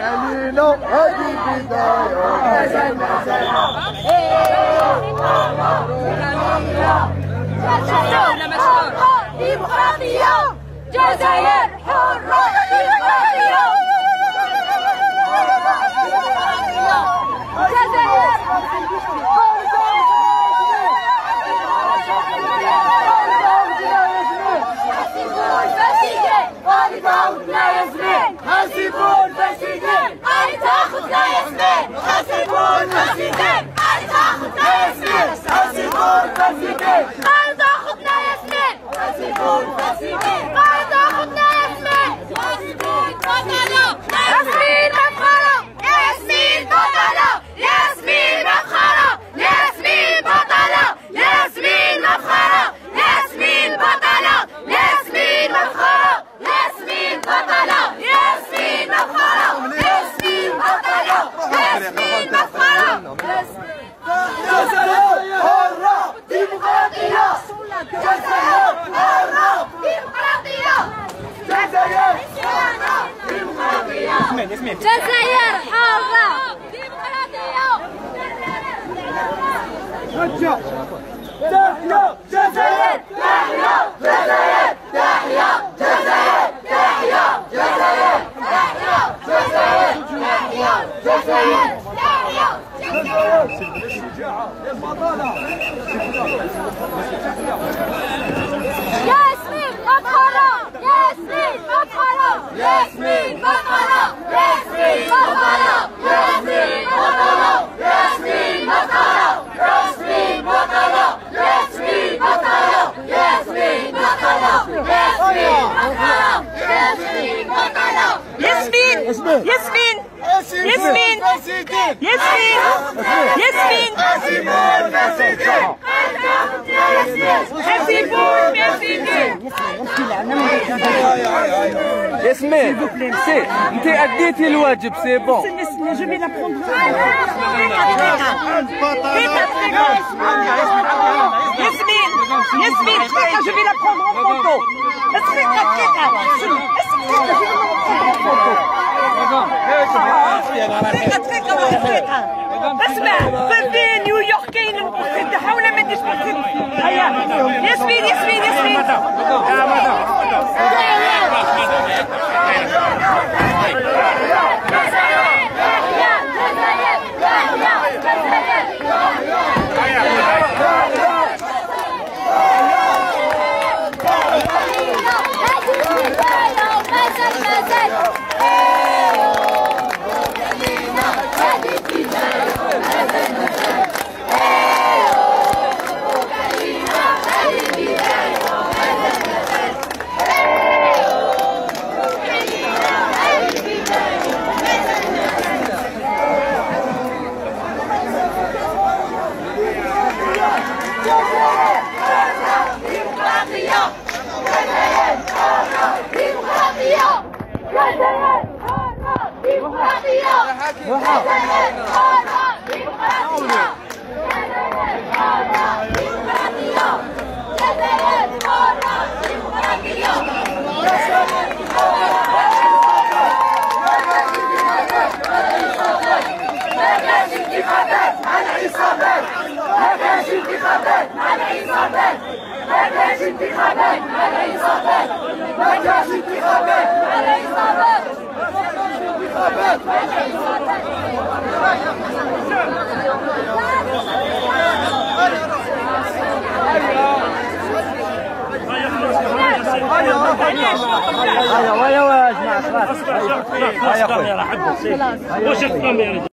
Calino, Adi Bidayo, Hazan, Hazan. 감사합니다. Jazeera, halva! Yes, me, Matano. Yes, me, Matano. Yes, me, Matano. Yes, me, Matano. Yes, me, Matano. Yasmin Bakara! Yasmin Yes, me, Bakara! Yasmin Bakara! Yasmin Yes, me, Bakara! Yasmin Bakara! Yasmin Yes, me, Bakara! Yasmin Bakara! Yasmin Bakara! Yasmin! Yasmin! ياسمين ياسمين ياسمين ياسمين حاسبوا الفاسدين حاسبوا الفاسدين ياسمين سي انت اديتي الواجب سي بون je vais la prendre ياسمين ياسمين دقيقة je vais la prendre en photo ثقه ثقه واحد دقيقه اسمع في نيويورك كاين المقصد تاعها ما عنديش مقصد هيا ياسمين ياسمين ياسمين يا مدام انتخابات ما كانش انتخابات ما كانش انتخابات ايوا ايوا يا جماعة خلاص ايوا ايوا واش الطمير